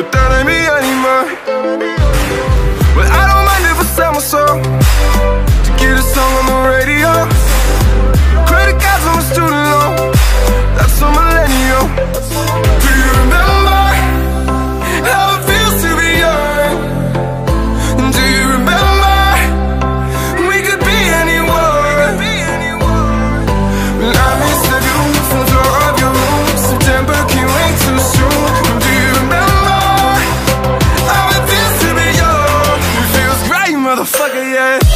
But that ain't me anymore motherfucker, yeah.